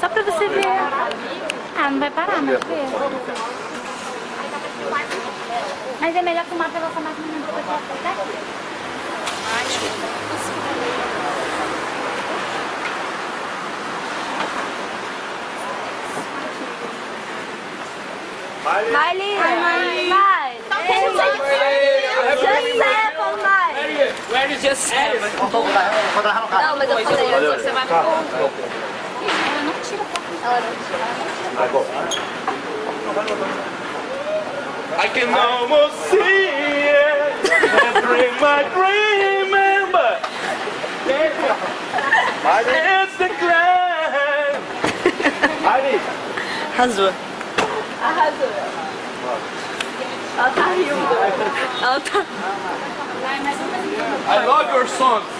Só pra você ver. Ah, não vai parar, mas vê. Mas é melhor filmar pela sua máquina do que tá? Miley. Miley. Miley. Just second Miley. Where is your set? Não, mas eu falei você vai Ela I can almost see it. dream I. It's the climb. I love your song.